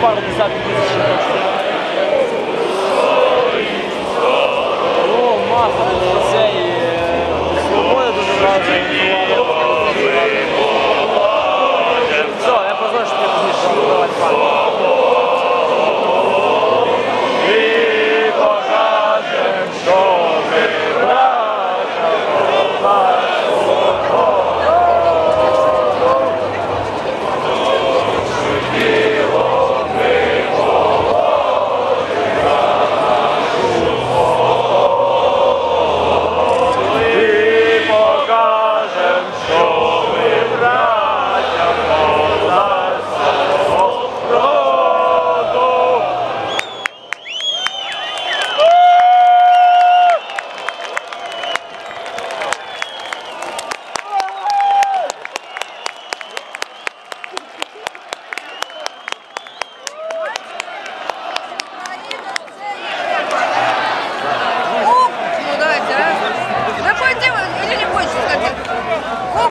para de saber que